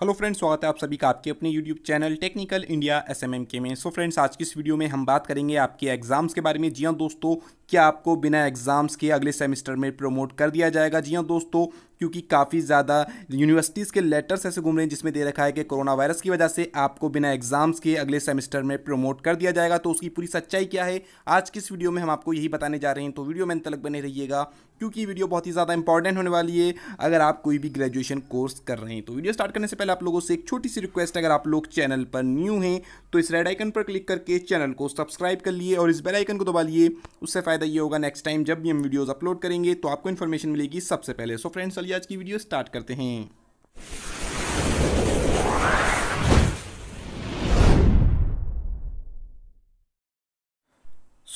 Hello friends स्वागत है आप सभी का आपके अपने YouTube channel technical India S M M K में। सो so फ्रेंड्स आज की इस वीडियो में हम बात करेंगे आपके एग्ज़ाम्स के बारे में। जी हाँ दोस्तों क्या आपको बिना एग्ज़ाम्स के अगले सेमेस्टर में प्रमोट कर दिया जाएगा? जी हाँ दोस्तों, क्योंकि काफ़ी ज़्यादा यूनिवर्सिटीज़ के लेटर्स ऐसे घूम रहे हैं जिसमें दे रखा है कि कोरोना वायरस की वजह से आपको बिना एग्ज़ाम्स के अगले सेमेस्टर में प्रमोट कर दिया जाएगा। तो उसकी पूरी सच्चाई क्या है? आज की इस वीडियो में हम आपको यही बताने जा रहे हैं। तो वीडियो में तलक बने रहिएगा, क्योंकि वीडियो बहुत ही ज़्यादा इंपॉर्टेंट होने वाली है अगर आप कोई भी ग्रेजुएशन कोर्स कर रहे हैं। तो वीडियो स्टार्ट करने से पहले आप लोगों से एक छोटी सी रिक्वेस्ट अगर आप लोग चैनल पर न्यू हैं तो इस रेड आइकन पर क्लिक करके चैनल को सब्सक्राइब कर लिए और इस बेल आइकन को दबा लिए, उससे फ़ायदा ये होगा नेक्स्ट टाइम जब भी हम वीडियोज़ अपलोड करेंगे तो आपको इन्फॉर्मेशन मिलेगी सबसे पहले। सो फ्रेंड्स चलिए आज की वीडियो स्टार्ट करते हैं।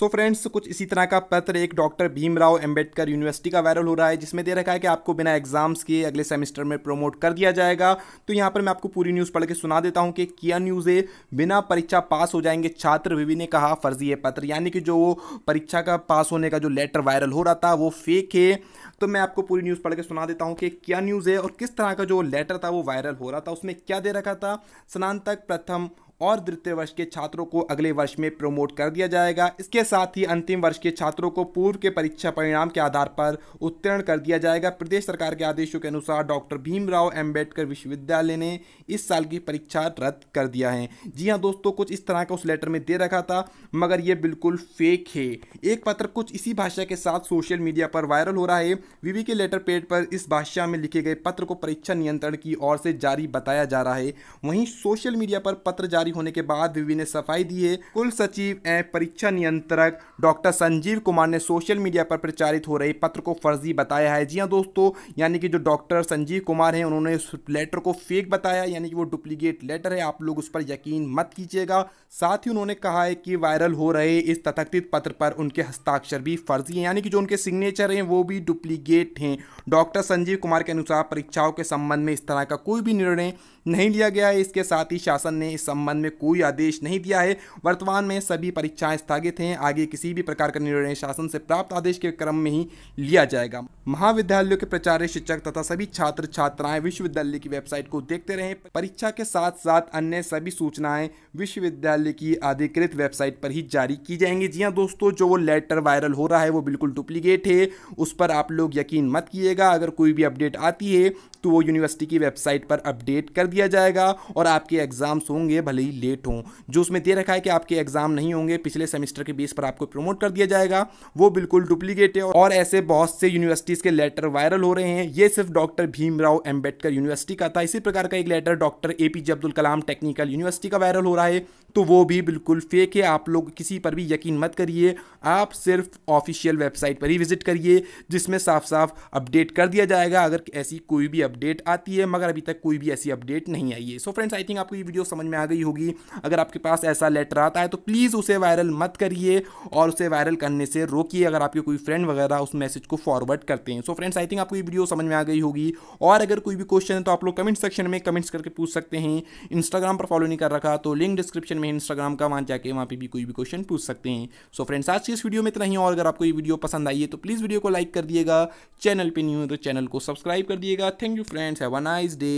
सो so फ्रेंड्स कुछ इसी तरह का पत्र एक डॉक्टर भीमराव अंबेडकर यूनिवर्सिटी का वायरल हो रहा है, जिसमें दे रखा है कि आपको बिना एग्ज़ाम्स के अगले सेमेस्टर में प्रमोट कर दिया जाएगा। तो यहाँ पर मैं आपको पूरी न्यूज़ पढ़ के सुना देता हूँ कि क्या न्यूज़ है, बिना परीक्षा पास हो जाएँगे छात्र। विवि ने कहा, फर्जी है पत्र। यानी कि जो वो परीक्षा का पास होने का जो लेटर वायरल हो रहा था, वो फेक है। तो मैं आपको पूरी न्यूज़ पढ़ के सुना देता हूँ कि क्या न्यूज़ है और किस तरह का जो लेटर था, वो वायरल हो रहा था। उसमें क्या दे रखा था? स्नातक प्रथम और द्वितीय वर्ष के छात्रों को अगले वर्ष में प्रमोट कर दिया जाएगा। इसके साथ ही अंतिम वर्ष के छात्रों को पूर्व के परीक्षा परिणाम के आधार पर उत्तीर्ण कर दिया जाएगा। प्रदेश सरकार के आदेशों के अनुसार डॉक्टर भीमराव अंबेडकर विश्वविद्यालय ने इस साल की परीक्षा रद्द कर दिया है। जी हाँ दोस्तों, कुछ इस तरह का उस लेटर में दे रखा था, मगर ये बिल्कुल फेक है। एक पत्र कुछ इसी भाषा के साथ सोशल मीडिया पर वायरल हो रहा है। विवी के लेटर पेड पर इस भाषा में लिखे गए पत्र को परीक्षा नियंत्रण की ओर से जारी बताया जा रहा है। वहीं सोशल मीडिया पर पत्र जारी होने के बाद विवि ने सफ़ाई दी है। कुल सचिव एवं परीक्षा नियंत्रक डॉक्टर संजीव कुमार ने सोशल मीडिया पर प्रचारित हो रहे पत्र को फर्जी बताया है। जी हाँ दोस्तों, यानी कि जो डॉक्टर संजीव कुमार हैं, उन्होंने उस लेटर को फेक बताया, यानी कि वो डुप्लीकेट लेटर है। आप लोग उस पर यकीन मत कीजिएगा। साथ ही उन्होंने कहा है कि वायरल हो रहे इस तथकथित पत्र पर उनके हस्ताक्षर भी फर्जी हैं, यानी कि जो उनके सिग्नेचर हैं, वो भी डुप्लीकेट हैं। डॉक्टर संजीव कुमार के अनुसार परीक्षाओं के संबंध में इस तरह का कोई भी निर्णय नहीं लिया गया है। इसके साथ ही शासन ने इस संबंध में कोई आदेश नहीं दिया है। वर्तमान में सभी परीक्षाएँ स्थगित हैं। आगे किसी भी प्रकार का निर्णय शासन से प्राप्त आदेश के क्रम में ही लिया जाएगा। महाविद्यालयों के प्राचार्य शिक्षक तथा सभी छात्र छात्राएँ विश्वविद्यालय की वेबसाइट को देखते रहें। परीक्षा के साथ साथ अन्य सभी सूचनाएँ विश्वविद्यालय की अधिकृत वेबसाइट पर ही जारी की जाएँगी। जी हाँ दोस्तों, जो वो लेटर वायरल हो रहा है वो बिल्कुल डुप्लीकेट है। उस पर आप लोग यकीन मत कीजिएगा अगर कोई भी अपडेट आती है तो वो यूनिवर्सिटी की वेबसाइट पर अपडेट कर दिया जाएगा और आपके एग्ज़ाम्स होंगे, भले ही लेट हों। जो उसमें दे रखा है कि आपके एग्ज़ाम नहीं होंगे, पिछले सेमेस्टर के बेस पर आपको प्रमोट कर दिया जाएगा। वो बिल्कुल डुप्लीकेट है और ऐसे बहुत से यूनिवर्सिटीज़ के लेटर वायरल हो रहे हैं। ये सिर्फ़ डॉक्टर भीमराव अंबेडकर यूनिवर्सिटी का था। इसी प्रकार का एक letter doctor A P J Abdul Kalam technical university का वायरल हो रहा है। तो वो भी बिल्कुल फेक है। आप लोग किसी पर भी यकीन मत करिए। आप सिर्फ़ ऑफिशियल वेबसाइट पर ही विज़िट करिए, जिसमें साफ़ साफ़ अपडेट कर दिया जाएगा। अगर ऐसी कोई भी अपडेट आती है, मगर अभी तक कोई भी ऐसी अपडेट नहीं आई है। सो फ्रेंड्स आई थिंक आपको ये वीडियो समझ में आ गई होगी। अगर आपके पास ऐसा लेटर आता है तो प्लीज़ उसे वायरल मत करिए और उसे वायरल करने से रोकिए, अगर आपके कोई फ्रेंड वगैरह उस मैसेज को फॉरवर्ड करते हैं। सो फ्रेंड्स आई थिंक आपको ये वीडियो समझ में आ गई होगी। और अगर कोई भी क्वेश्चन है तो आप लोग कमेंट सेक्शन में कमेंट्स करके पूछ सकते हैं। इंस्टाग्राम पर फॉलो नहीं कर रखा तो लिंक डिस्क्रिप्शन में इंस्टाग्राम का, वहाँ जाके वहाँ पे भी कोई भी क्वेश्चन पूछ सकते हैं। सो फ्रेंड्स आज की इस वीडियो में इतना ही और अगर आपको ये वीडियो पसंद आई है तो प्लीज़ वीडियो को लाइक कर दिएगा। चैनल पर न्यू है तो चैनल को सब्सक्राइब कर दिएगा। Thank you friends have a nice day